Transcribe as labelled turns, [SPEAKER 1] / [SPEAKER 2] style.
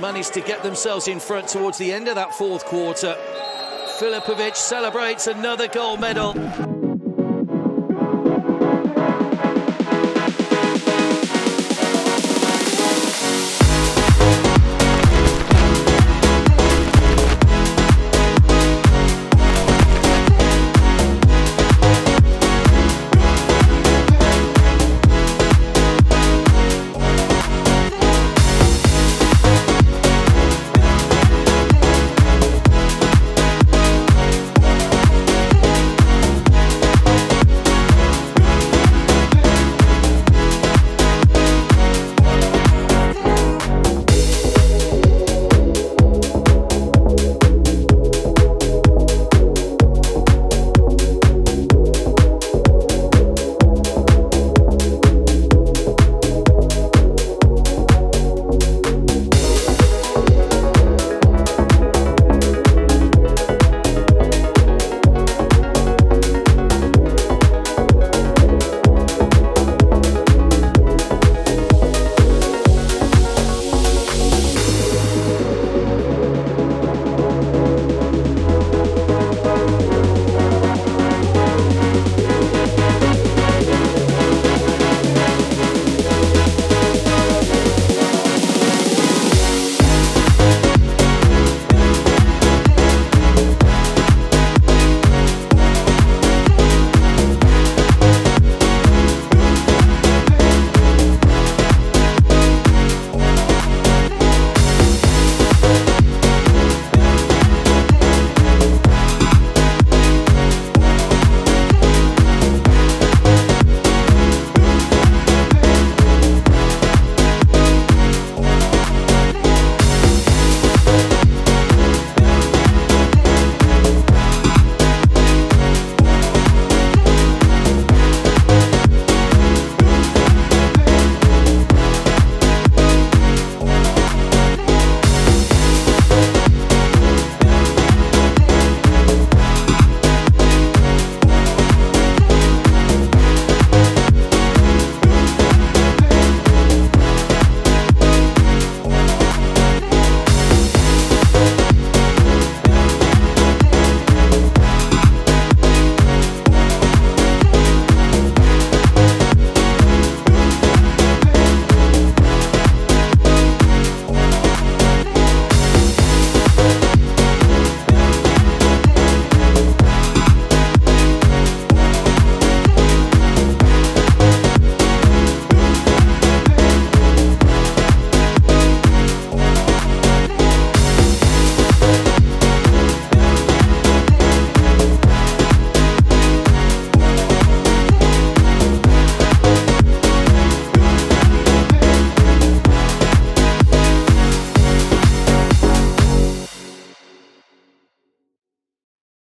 [SPEAKER 1] managed to get themselves in front towards the end of that fourth quarter. Filipovic celebrates another gold medal.